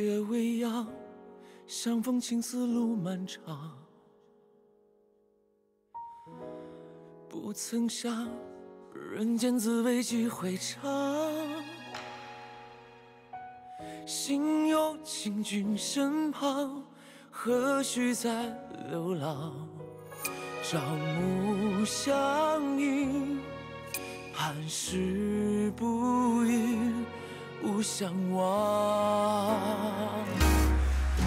夜未央，相逢情丝路漫长。不曾想，人间滋味几回尝。心有情，君身旁，何须再流浪？朝暮相迎，寒食不语，无相忘。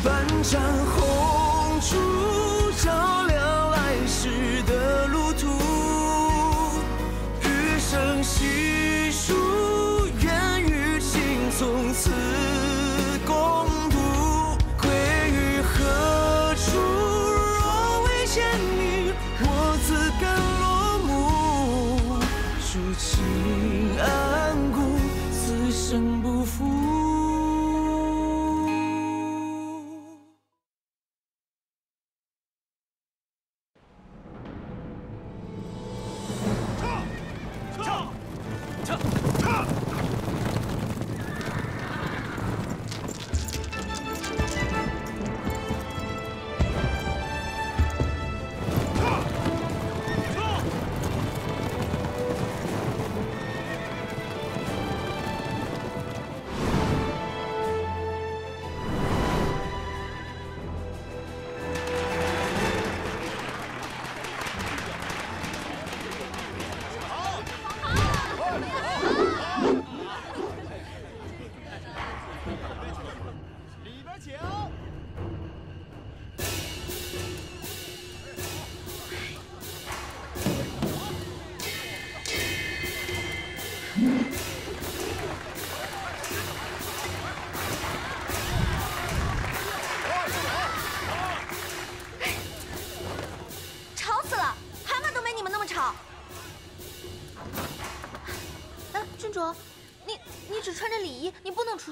半盏红烛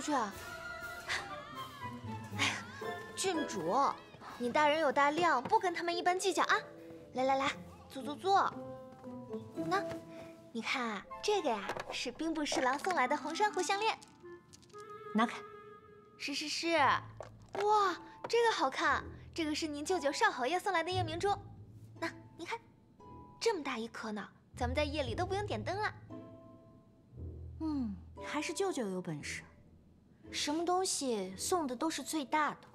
出去啊。哎呀，郡主，你大人有大量，不跟他们一般计较啊。来来来，坐坐坐。那，你看啊，这个呀是兵部侍郎送来的红珊瑚项链。拿开。是是是，哇，这个好看。这个是您舅舅少侯爷送来的夜明珠。那你看，这么大一颗呢，咱们在夜里都不用点灯了。嗯，还是舅舅有本事，什么东西送的都是最大的。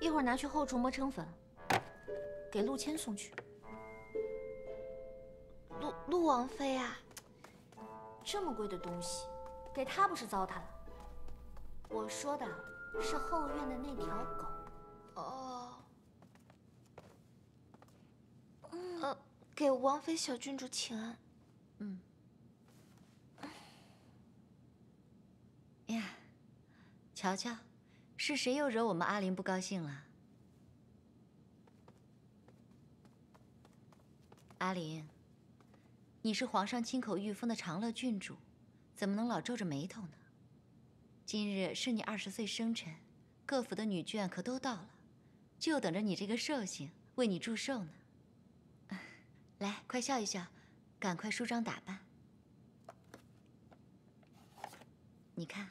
一会儿拿去后厨磨成粉，给陆谦送去。陆陆王妃啊，这么贵的东西，给他不是糟蹋了？我说的是后院的那条狗。哦，呃，给王妃小郡主请安。嗯。呀，瞧瞧，是谁又惹我们阿林不高兴了？阿林，你是皇上亲口御封的长乐郡主，怎么能老皱着眉头呢？今日是你二十岁生辰，各府的女眷可都到了，就等着你这个寿星为你祝寿呢。来，快笑一笑，赶快梳妆打扮。你看，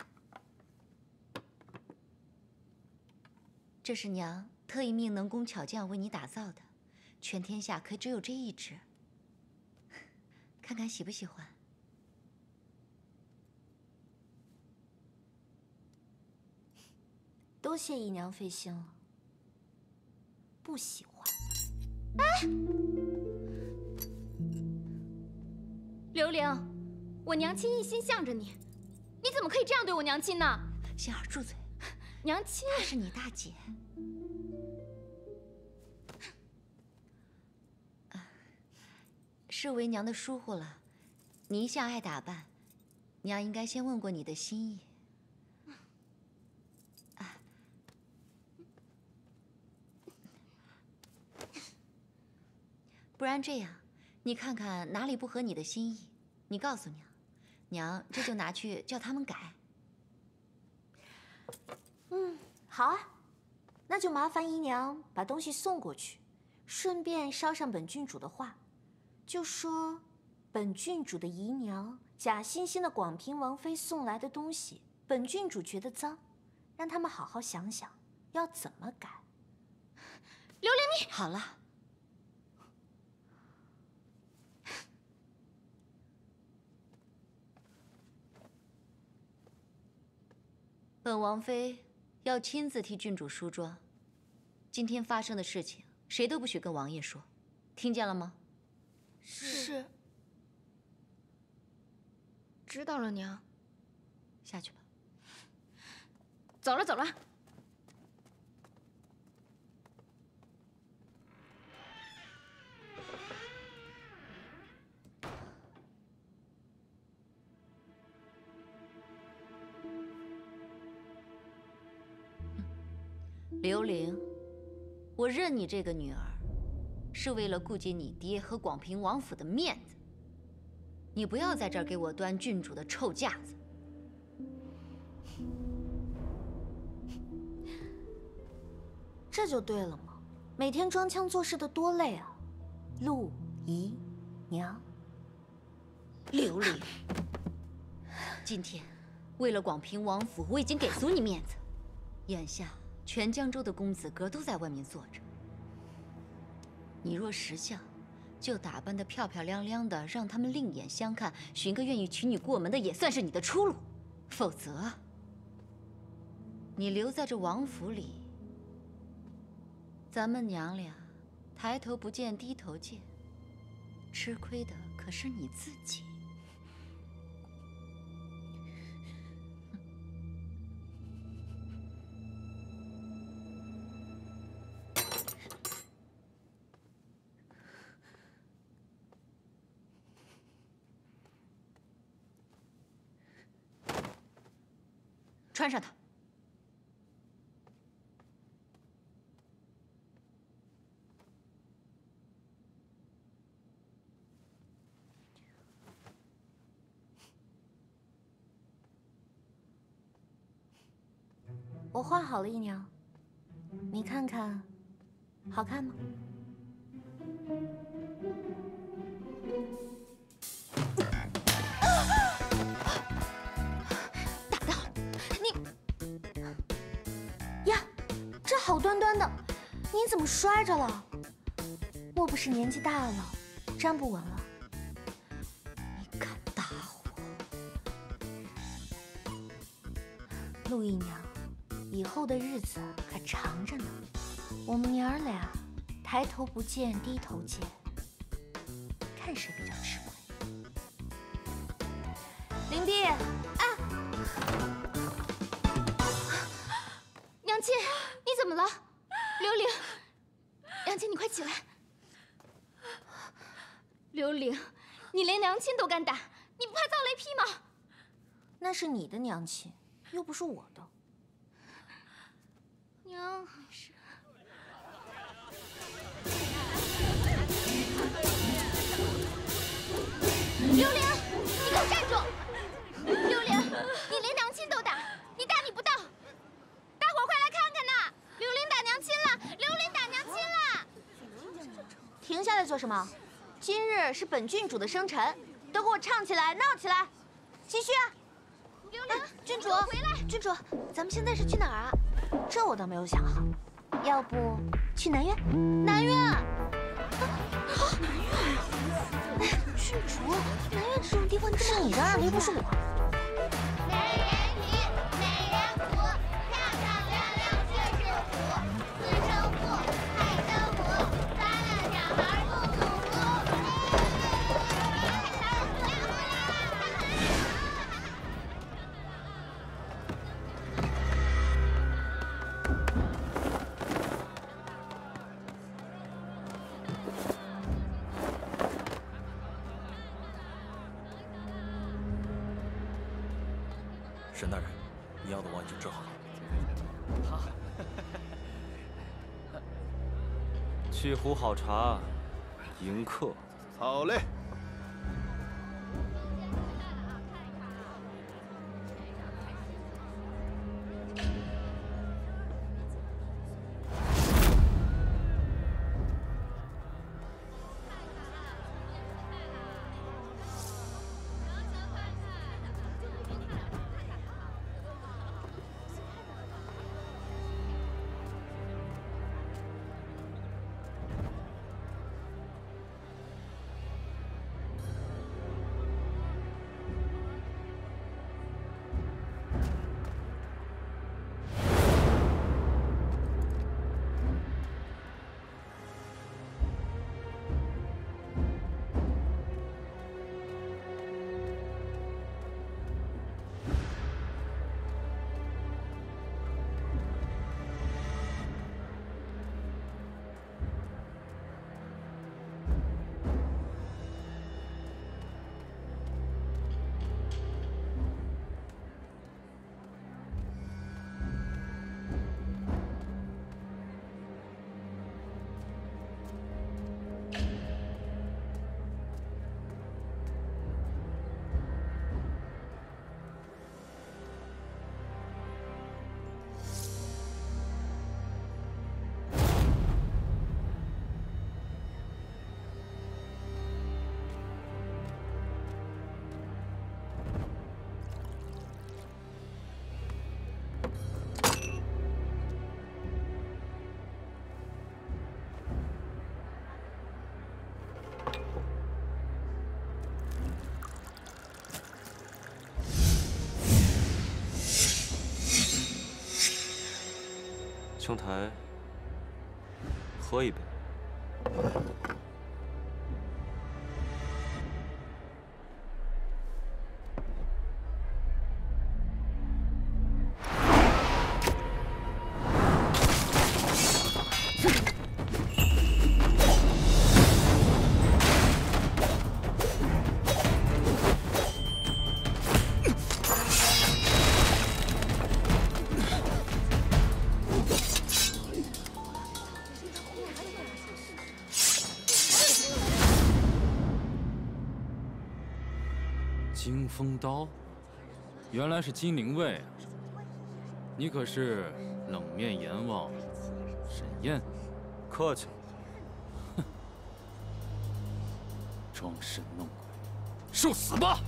这是娘特意命能工巧匠为你打造的，全天下可只有这一只。看看喜不喜欢？多谢姨娘费心了。不喜欢。哎，刘玲，我娘亲一心向着你，你怎么可以这样对我娘亲呢？心儿，住嘴！娘亲，她是你大姐。是为娘的疏忽了，你一向爱打扮，娘应该先问过你的心意。啊，不然这样，你看看哪里不合你的心意，你告诉娘，娘这就拿去叫他们改。嗯，好啊，那就麻烦姨娘把东西送过去，顺便捎上本郡主的话，就说本郡主的姨娘假惺惺的广平王妃送来的东西，本郡主觉得脏，让他们好好想想要怎么改。刘玲，你好了，本王妃要亲自替郡主梳妆。今天发生的事情，谁都不许跟王爷说，听见了吗？是。知道了，娘。下去吧。走了，走了。刘玲，我认你这个女儿，是为了顾及你爹和广平王府的面子。你不要在这儿给我端郡主的臭架子。这就对了嘛，每天装腔作势的多累啊！陆姨娘，刘玲，今天为了广平王府，我已经给足你面子。眼下全江州的公子哥都在外面坐着，你若识相，就打扮得漂漂亮亮的，让他们另眼相看，寻个愿意娶你过门的，也算是你的出路。否则，你留在这王府里，咱们娘俩抬头不见低头见，吃亏的可是你自己。穿上它。我画好了，姨娘，你看看，好看吗？端端的，你怎么摔着了？莫不是年纪大了，站不稳了？你敢打我？陆姨娘，以后的日子可长着呢。我们娘儿俩抬头不见低头见，看谁比较吃亏。灵帝，娘亲，你怎么了？刘玲，娘亲，你快起来。刘玲，你连娘亲都敢打，你不怕遭雷劈吗？那是你的娘亲，又不是我的。娘。刘玲，你给我站住！刘玲，你连娘亲都打，你大逆不道！大伙儿快来看看呐！刘玲打娘亲了！刘玲打娘亲了！停下来做什么？今日是本郡主的生辰，都给我唱起来，闹起来！继续啊！刘玲，郡主回来！郡主，咱们现在是去哪儿啊？这我倒没有想好，要不去南苑？南苑。啊哎，郡主，南苑这种地方，你是你让人又，不是我。沈大人，你要的我已经治好了。好 去壶好茶，迎客。好嘞。兄台，喝一杯。风刀，原来是金灵卫啊！你可是冷面阎王沈燕？客气了。装神弄鬼，受死吧！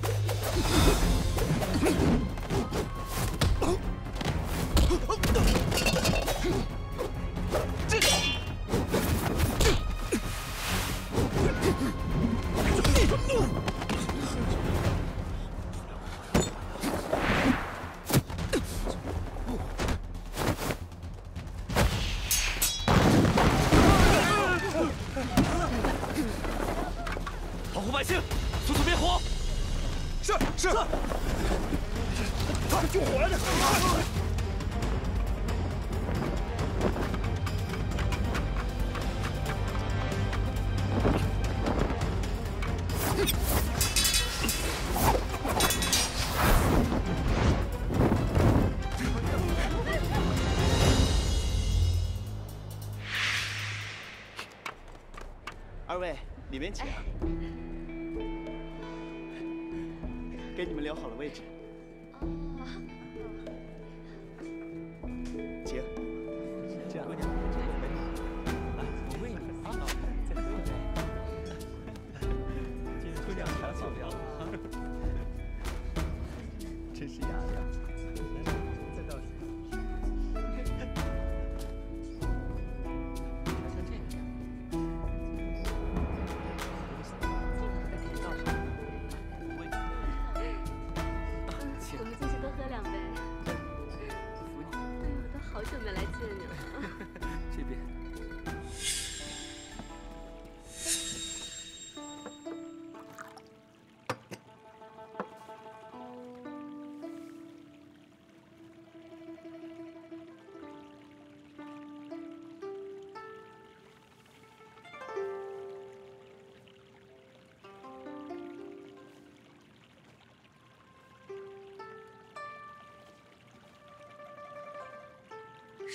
里面请。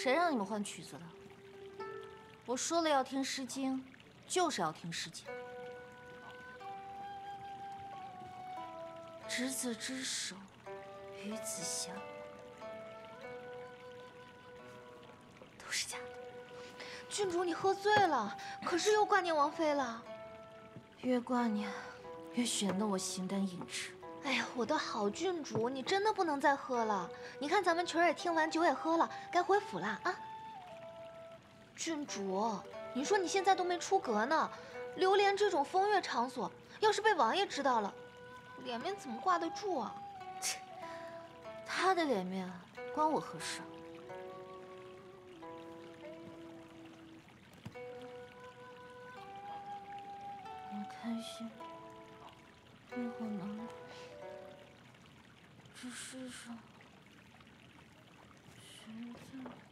谁让你们换曲子的？我说了要听《诗经》，就是要听《诗经》。执子之手，与子偕，都是假的。郡主，你喝醉了，可是又挂念王妃了。越挂念，越显得我形单影只。哎呀，我的好郡主，你真的不能再喝了。你看咱们曲儿也听完，酒也喝了，该回府了啊。郡主，你说你现在都没出阁呢，流连这种风月场所，要是被王爷知道了，脸面怎么挂得住啊？切，他的脸面关我何事？我开心，又好难过。这世上，谁在？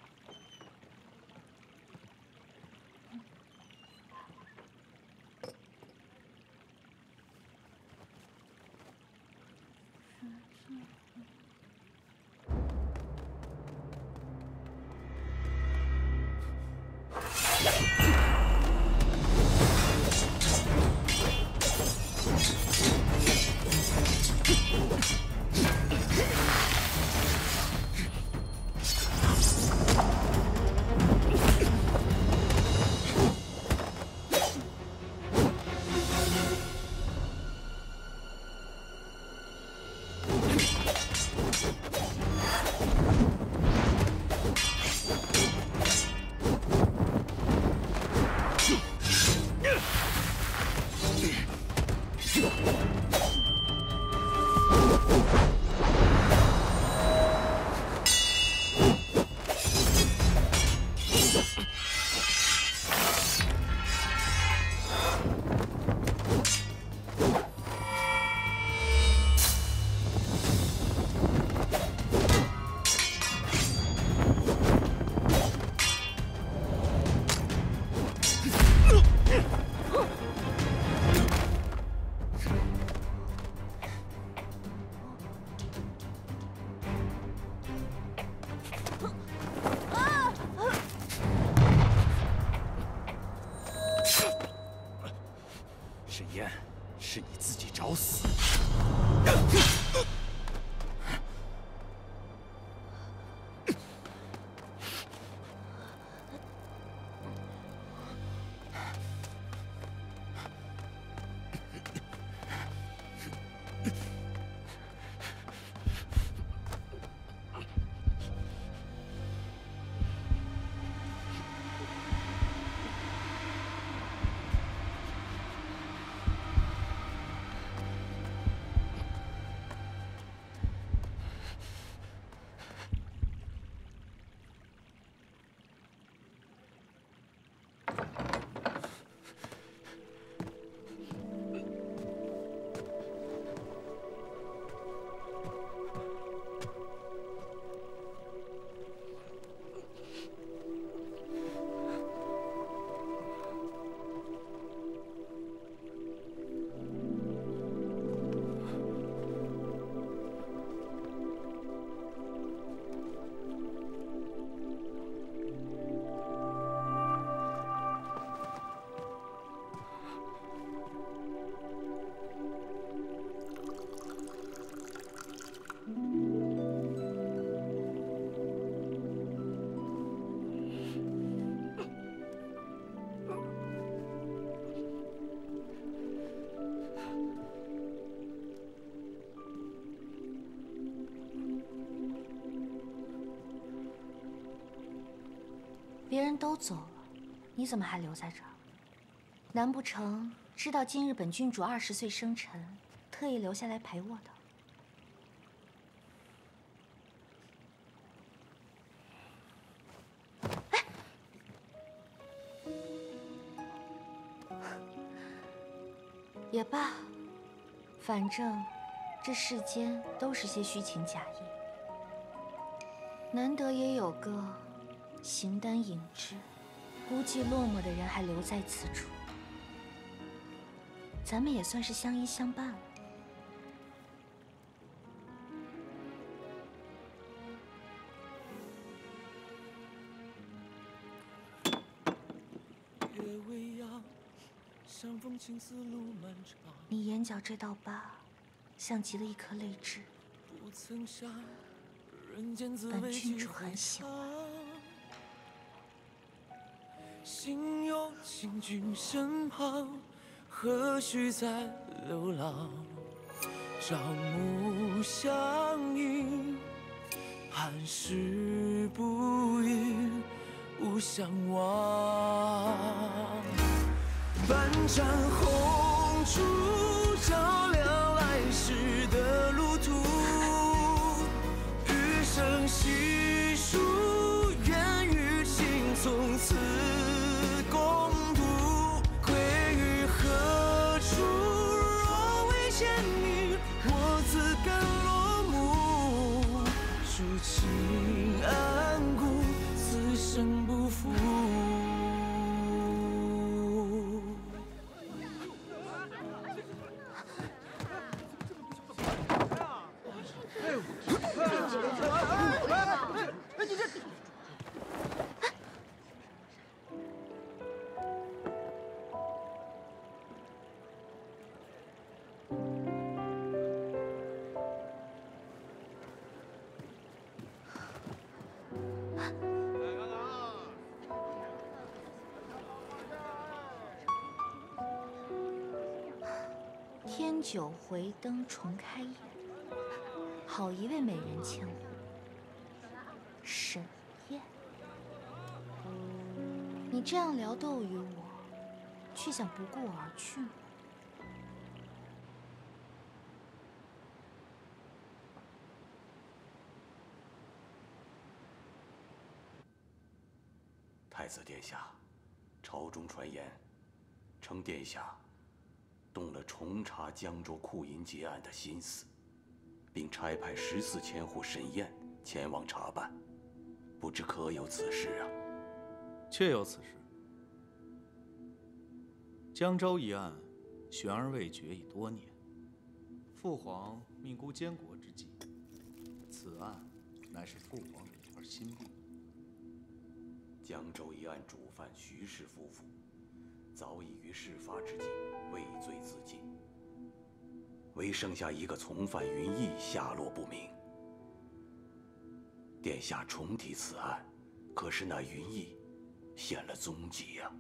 都走了，你怎么还留在这儿？难不成知道今日本郡主二十岁生辰，特意留下来陪我的？也罢，反正这世间都是些虚情假意，难得也有个形单影只、孤寂落寞的人还留在此处，咱们也算是相依相伴了。夜未央，相逢情丝路漫长。你眼角这道疤，像极了一颗泪痣。不曾想，人间滋味本郡主很喜欢。心有情君身旁，何须再流浪？朝暮相迎，寒食不语，无相忘。半盏红烛照亮来时的路途，余生福不负。天九回灯重开宴，好一位美人千户，沈燕。你这样撩逗于我，却想不顾我而去吗？太子殿下，朝中传言，称殿下动了重查江州库银劫案的心思，并差派十四千户沈燕前往查办，不知可有此事啊？确有此事。江州一案悬而未决已多年，父皇命孤监国之际，此案乃是父皇的一块心病。江州一案主犯徐氏夫妇，早已于事发之际畏罪自尽。唯剩下一个从犯云逸下落不明。殿下重提此案，可是那云逸现了踪迹呀、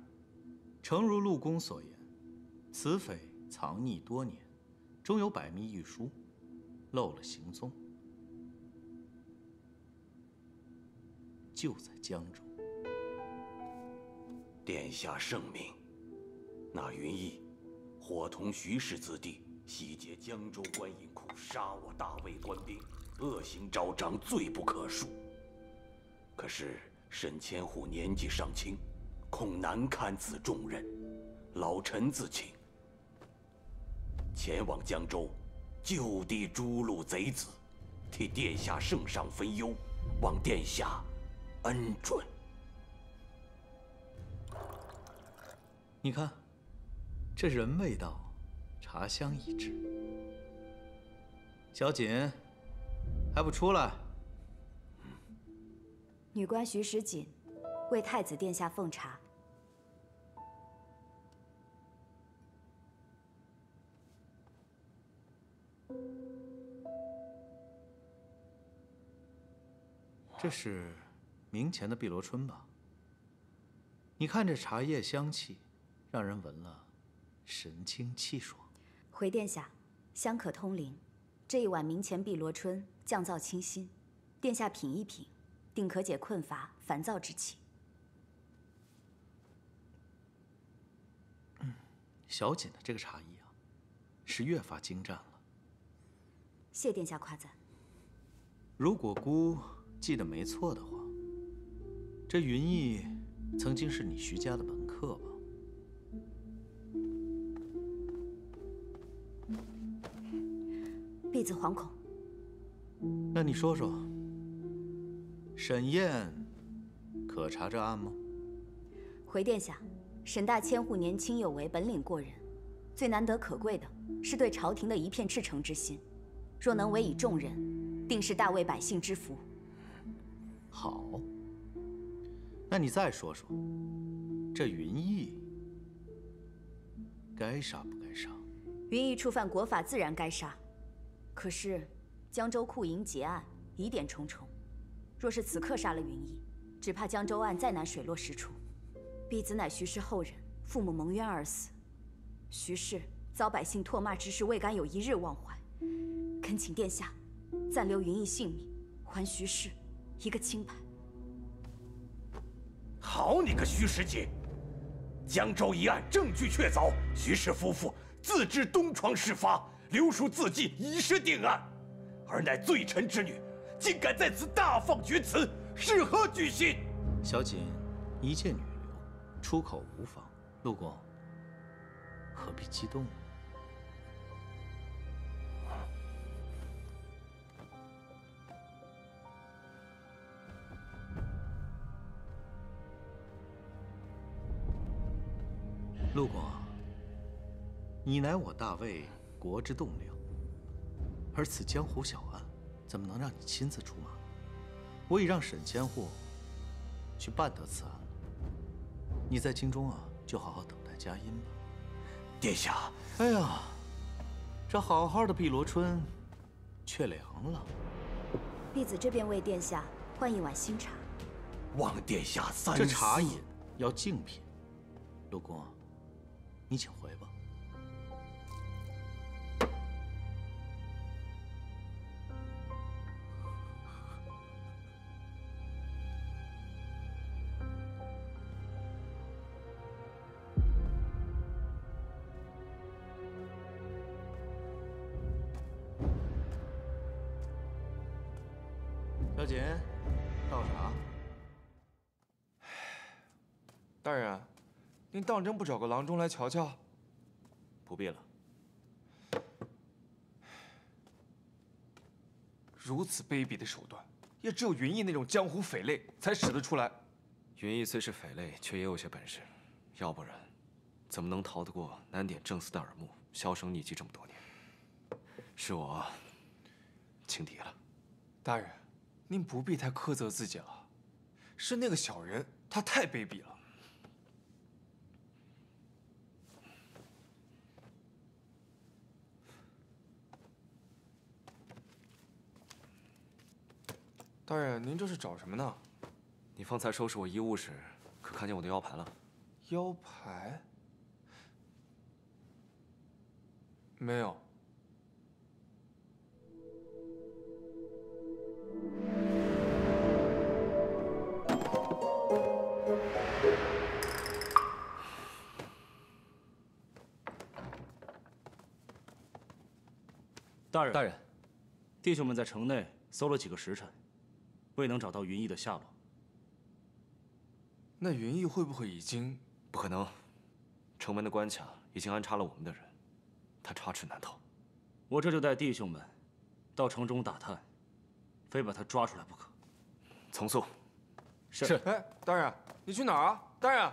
诚如陆公所言，此匪藏匿多年，终有百密一疏，漏了行踪，就在江州。殿下圣明，那云逸伙同徐氏子弟洗劫江州官银库，杀我大魏官兵，恶行昭彰，罪不可恕。可是沈千户年纪尚轻，恐难堪此重任，老臣自请前往江州，就地诛戮贼子，替殿下圣上分忧，望殿下恩准。你看，这人未到，茶香已至。小锦，还不出来？女官徐时锦为太子殿下奉茶。这是明前的碧螺春吧？你看这茶叶香气，让人闻了神清气爽。回殿下，香可通灵。这一碗明前碧螺春降燥清新，殿下品一品，定可解困乏烦躁之气。嗯小锦的这个茶艺啊，是越发精湛了。谢殿下夸赞。如果孤记得没错的话，这云逸曾经是你徐家的门婢子惶恐。那你说说，沈燕可查这案吗？回殿下，沈大千户年轻有为，本领过人，最难得可贵的是对朝廷的一片赤诚之心。若能委以重任，定是大魏百姓之福。好，那你再说说，这云逸该杀不该杀？云逸触犯国法，自然该杀。可是江州库银劫案疑点重重，若是此刻杀了云逸，只怕江州案再难水落石出。婢子乃徐氏后人，父母蒙冤而死，徐氏遭百姓唾骂之事，未敢有一日忘怀。恳请殿下暂留云逸性命，还徐氏一个清白。好你个徐世杰！江州一案证据确凿，徐氏夫妇自知东窗事发，留书自尽，已是定案，而乃罪臣之女，竟敢在此大放厥词，是何居心？小锦一介女流，出口无妨。陆公何必激动呢？陆公，你乃我大魏国之栋梁，而此江湖小案，怎么能让你亲自出马？我已让沈千户去办得此案了。你在京中啊，就好好等待佳音吧。殿下，哎呀，这好好的碧螺春，却凉了。婢子这边为殿下换一碗新茶。望殿下三这茶饮要静品。陆公啊，你请回吧。您当真不找个郎中来瞧瞧？不必了。如此卑鄙的手段，也只有云逸那种江湖匪类才使得出来。云逸虽是匪类，却也有些本事，要不然，怎么能逃得过南点正司的耳目，销声匿迹这么多年？是我轻敌了。大人，您不必太苛责自己了，是那个小人，他太卑鄙了。大人，您这是找什么呢？你方才收拾我衣物时，可看见我的腰牌了？腰牌？没有。大人，大人，弟兄们在城内搜了几个时辰，未能找到云逸的下落。那云逸会不会已经……不可能，城门的关卡已经安插了我们的人，他插翅难逃。我这就带弟兄们到城中打探，非把他抓出来不可。从速。是。哎，大人，你去哪儿啊？大人。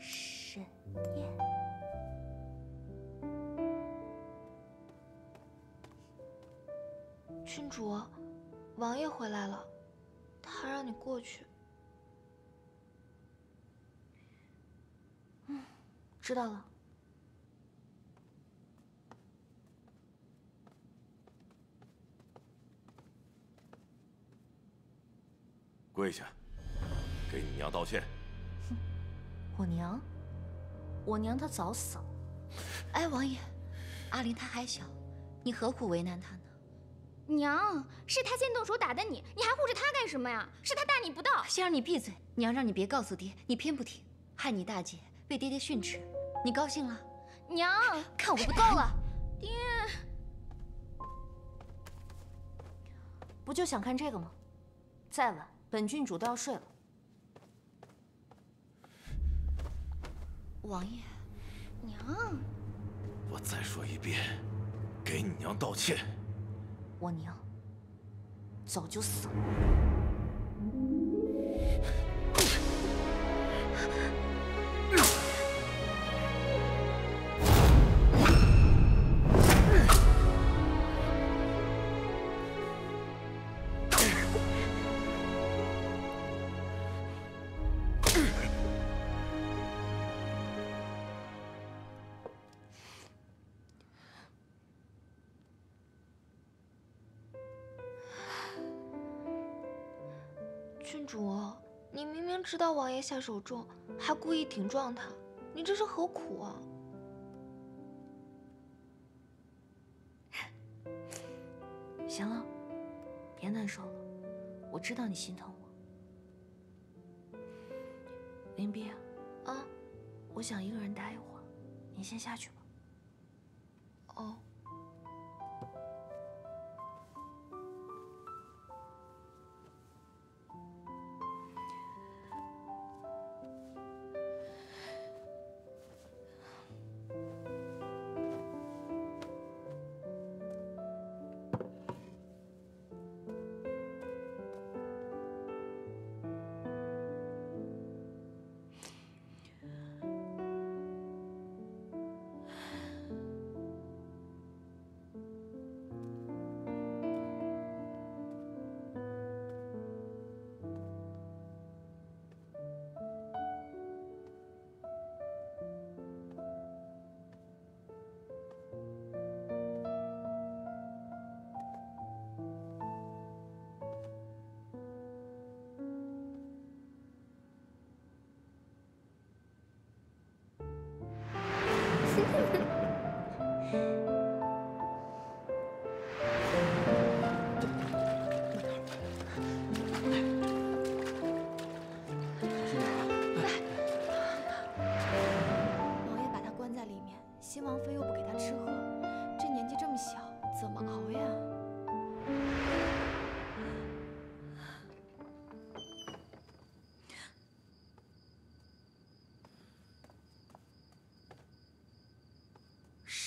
沈宴，郡主，王爷回来了，他让你过去。嗯，知道了。跪下，给你娘道歉。哼我娘，我娘她早死了。哎，王爷，阿玲她还小，你何苦为难她呢？娘，是她先动手打的你，你还护着她干什么呀？是她大逆不道。先让你闭嘴！娘让你别告诉爹，你偏不听，害你大姐被爹爹训斥，你高兴了？娘，看我不够了，爹。不就想看这个吗？再晚，本郡主都要睡了。王爷，娘，我再说一遍，给你娘道歉。我娘早就死了。主，你明明知道王爷下手重，还故意顶撞他，你这是何苦啊？行了，别难受了，我知道你心疼我。林碧，啊，我想一个人待一会儿，你先下去吧。哦。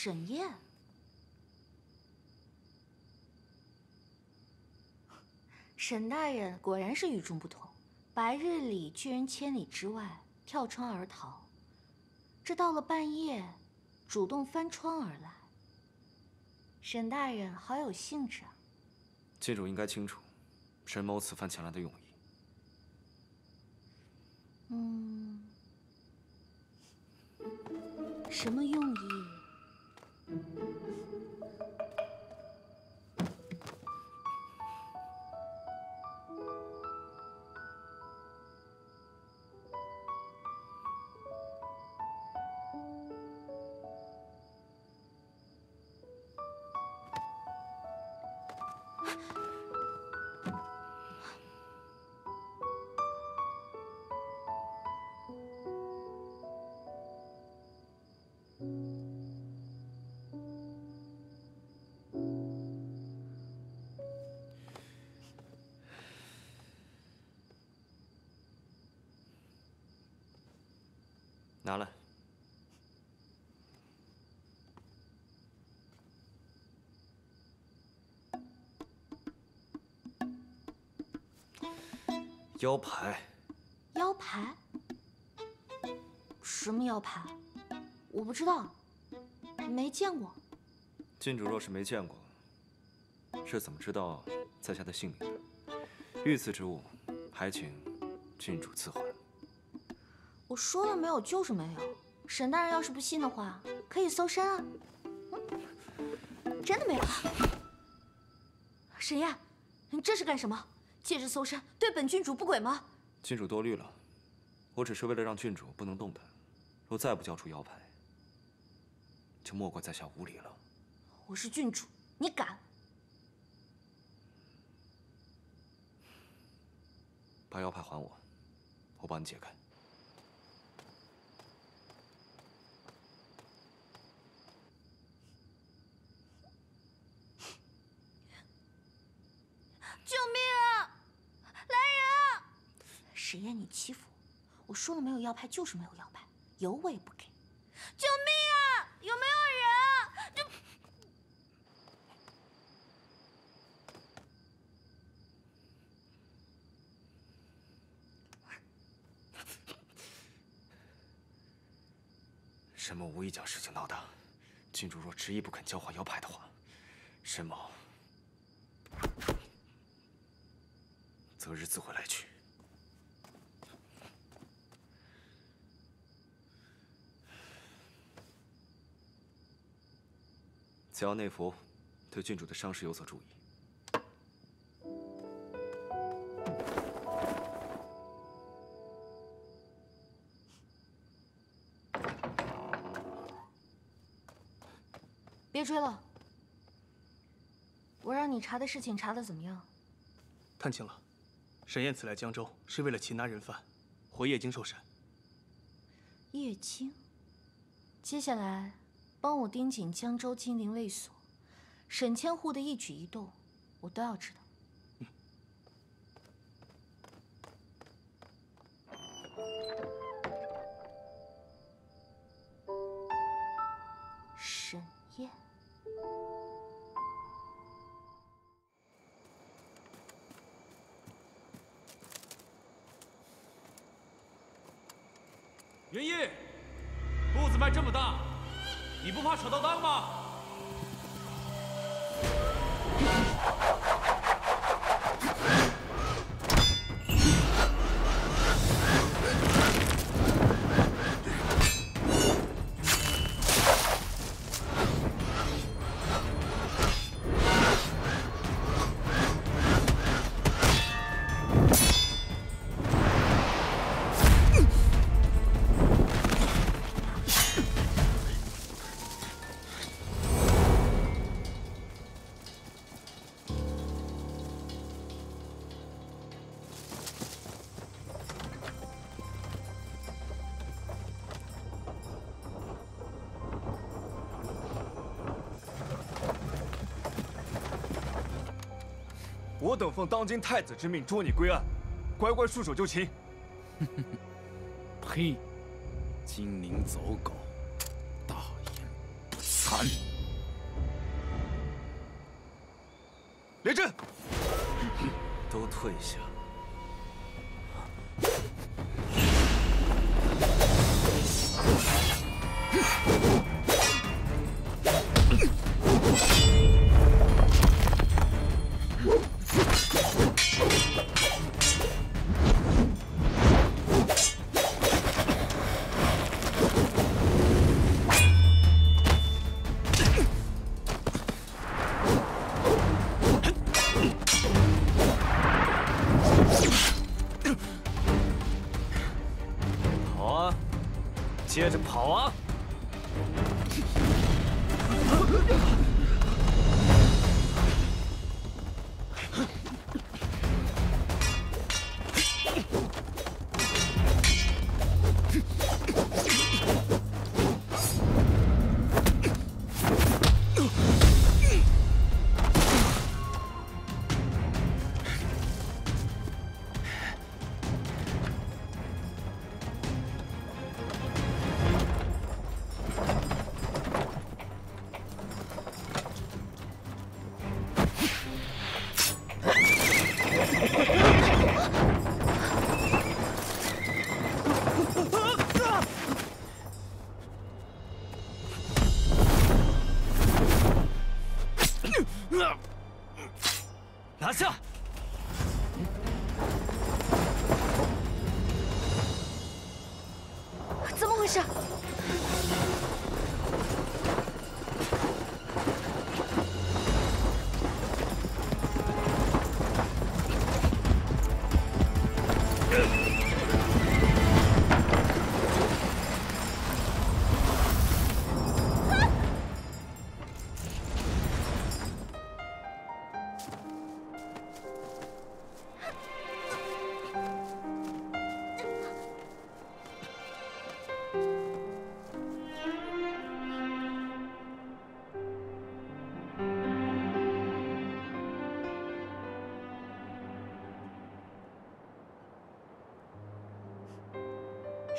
沈宴，沈大人果然是与众不同，白日里拒人千里之外，跳窗而逃，这到了半夜，主动翻窗而来。沈大人好有兴致啊！郡主应该清楚，沈某此番前来的用意。嗯，什么用意？拿来。腰牌，腰牌？什么腰牌？我不知道，没见过。郡主若是没见过，是怎么知道在下的姓名的？御赐之物，还请郡主赐还。我说了没有就是没有。沈大人要是不信的话，可以搜身啊。嗯，真的没有。沈燕，你这是干什么？借着搜身，对本郡主不轨吗？郡主多虑了，我只是为了让郡主不能动弹。若再不交出腰牌，就莫怪在下无礼了。我是郡主，你敢？把腰牌还我，我帮你解开。救命啊！来人啊！沈燕，你欺负我！我说了没有腰牌就是没有腰牌，有我也不给。救命啊！有没有人啊？这沈某无意将事情闹大，郡主若执意不肯交还腰牌的话，沈某择日自会来取。此药内服，对郡主的伤势有所注意。别追了，我让你查的事情查的怎么样？探清了，沈燕此来江州是为了擒拿人犯，回叶京受审。叶京，接下来帮我盯紧江州金陵卫所，沈千户的一举一动，我都要知道。我等奉当今太子之命捉你归案，乖乖束手就擒。呸！金陵走狗，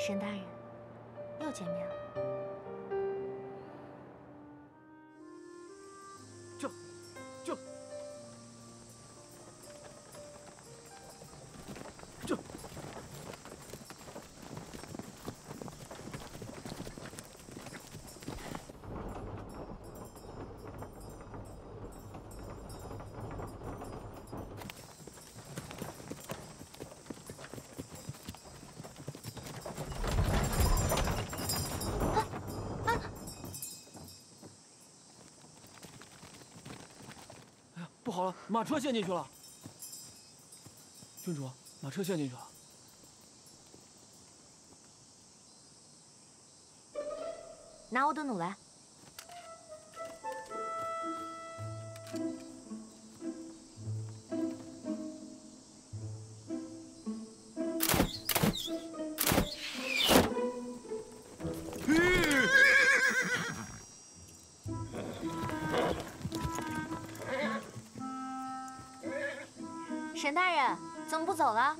沈大人，好了，马车陷进去了。郡主，马车陷进去了。拿我的弩来。不走了？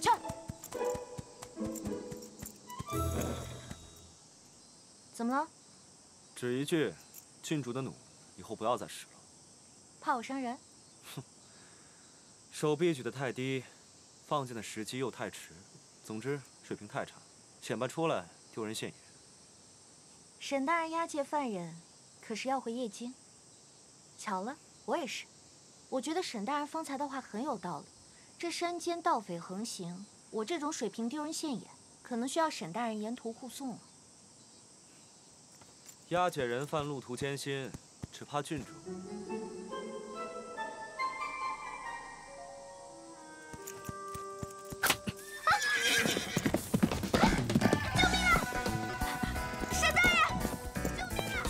去！怎么了？只一句，郡主的弩，以后不要再使了。怕我伤人？哼手臂举得太低，放箭的时机又太迟，总之水平太差，显摆出来丢人现眼。沈大人押解犯人，可是要回夜京。巧了，我也是。我觉得沈大人方才的话很有道理。这山间盗匪横行，我这种水平丢人现眼，可能需要沈大人沿途护送了。押解人犯路途艰辛，只怕郡主。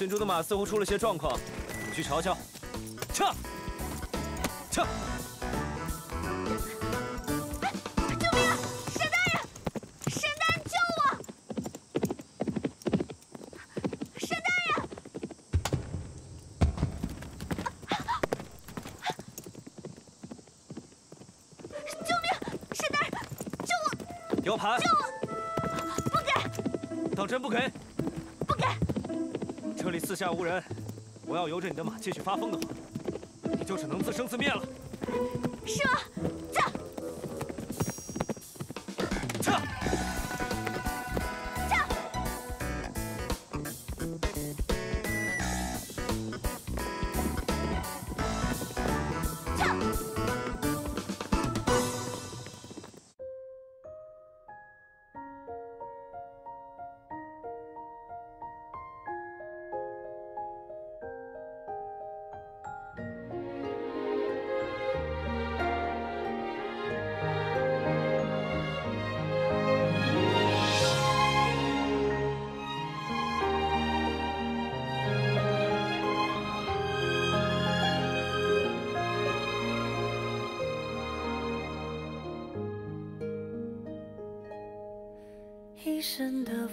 珍珠的马似乎出了些状况，你去瞧瞧。撤！撤！夫人，我要由着你的马继续发疯的话，你就只能自生自灭了。是吗？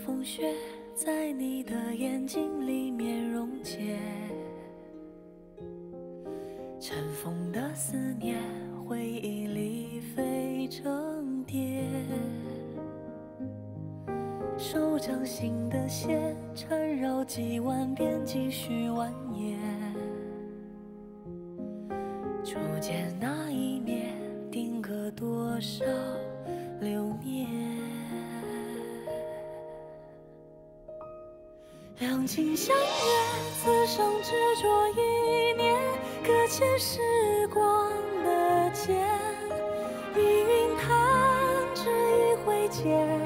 风雪在你的眼睛里面溶解，尘封的思念回忆里飞成蝶，手掌心的线缠绕几万遍，继续完。的剑。一云弹指一挥间，